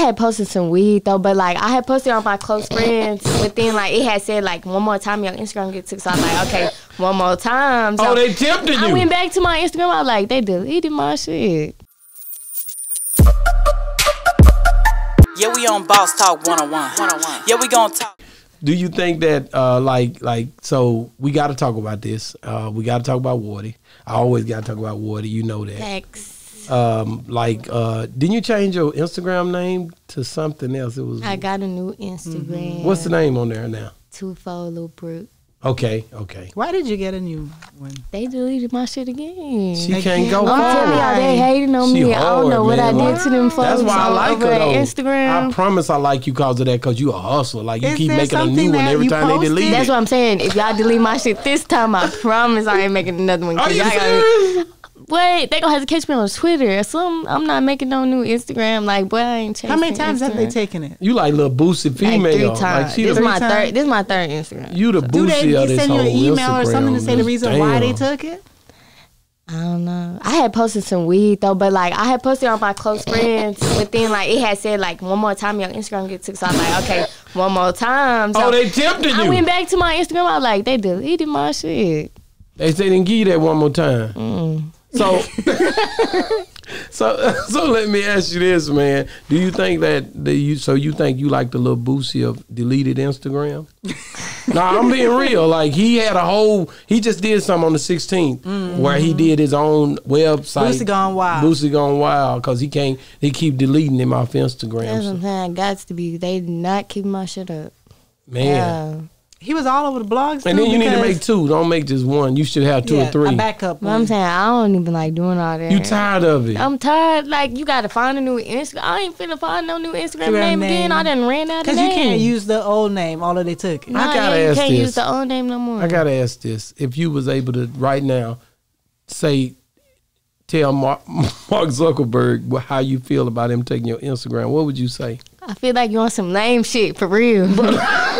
had posted some weed though, but like I had posted on my close friends, but then like it had said like one more time your Instagram get took. So I was like, okay, one more time. So oh, they tempted you. I went back to my Instagram. I was like, they deleted my shit. Yeah, we on Boss Talk 101. 101. Yeah, we gonna talk. Do you think that uh, like like so we got to talk about this? Uh, we got to talk about Wardy. I always got to talk about Wardy. You know that. Thanks. Um, like, uh, didn't you change your Instagram name to something else? It was. I got a new Instagram. What's the name on there now? Twofold Lil Brook. Okay, okay. Why did you get a new one? They deleted my shit again. She can't go I'm telling y'all, they hating on She me. I don't know hard, what man. I did to them folks. That's why I like her though. Instagram. I promise I like you because of that. Because you a hustler. Like you Is keep making a new one every you time they posted? delete That's it. what I'm saying. If y'all delete my shit this time, I promise I ain't making another one. Are you y'all gotta- serious? Wait, they gonna have to catch me on Twitter or something. I'm not making no new Instagram. Like, boy, I ain't changing. How many times have they taken it? You like little boosted female. Like three Like times. she this is my Three third. times? This is my third Instagram. you the Boosie. Do they Boosie of this send you an email or something to say the reason why they took it? I don't know. I had posted some weed though, but like I had posted on my close friends, but then like it had said like one more time your Instagram get took. So I'm like, okay, one more time. So Oh, they tempted I you. I went back to my Instagram. I was like, they deleted my shit. They say then give you that one more time. Mm. So, so, so let me ask you this, man. Do you think that the you? So you think you like the little boosie of deleted Instagram? no, I'm being real. Like he had a whole. He just did something on the 16th mm-hmm. where he did his own website. Boosie Gone Wild. Boosie gone wild because he can't. They keep deleting him off Instagram. That's what I'm saying. Got to be. They not keeping my shit up. man. Yeah. He was all over the blogs. And then you need to make two. Don't make just one. You should have two yeah, or three. A backup But I'm saying I don't even like doing all that. You tired of it? I'm tired. Like you got to find a new Instagram. I ain't finna find no new Instagram Instagram name, again. name. I done ran out of Because you names. can't use the old name, although they took it. Nah, I gotta yeah, you ask can't this. use the old name no more. I gotta ask this: If you was able to right now say, tell Mark, Mark Zuckerberg how you feel about him taking your Instagram, what would you say? I feel like you on some lame shit for real.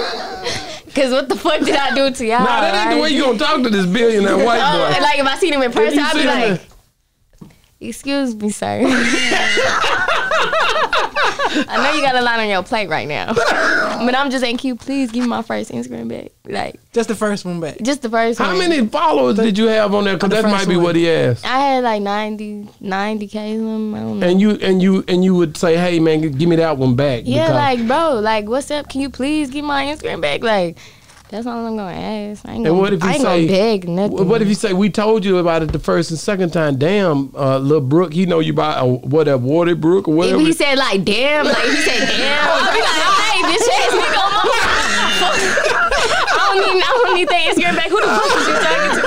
Cause what the fuck did I do to y'all? nah, that ain't the way you gonna talk to this billionaire white Oh, like if I seen him in person, I'd be him like, "Excuse me, sir." I know you got a lot on your plate right now, but I'm just saying, can you please give me my first Instagram back? Like Just the first one back. just the first How one. many followers did you have on there? Because that might be one. what he asked. I had like 90, 90 k of them. I don't know. And you and you and you would say, "Hey man, give me that one back." yeah, like bro, like what's up? Can you please give my Instagram back? Like that's all I'm gonna ask. I ain't And gonna, what if you I ain't say, gonna beg nothing. What if you say we told you about it the first and second time? Damn, uh, little Brook, he know you by uh, whatever Water Brook or If whatever. he said like damn, like he said damn, I'll be like, hey, bitch ass nigga, on I don't need, I don't need that Instagram back. Who the fuck is you talking to?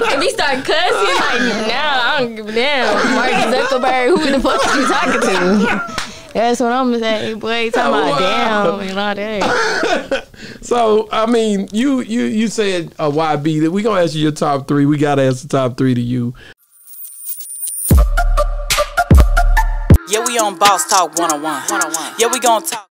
Like, if he start cussing, like, nah, I don't give a damn. Mark Zuckerberg, who the fuck is you talking to? That's what I'm gonna say, boy. Talking about Wow. damn and all that. So I mean, you you you said uh, YB that we gonna ask you your top three. We gotta ask the top three to you. Yeah, we on Boss Talk 101. 101. Yeah, we gonna talk.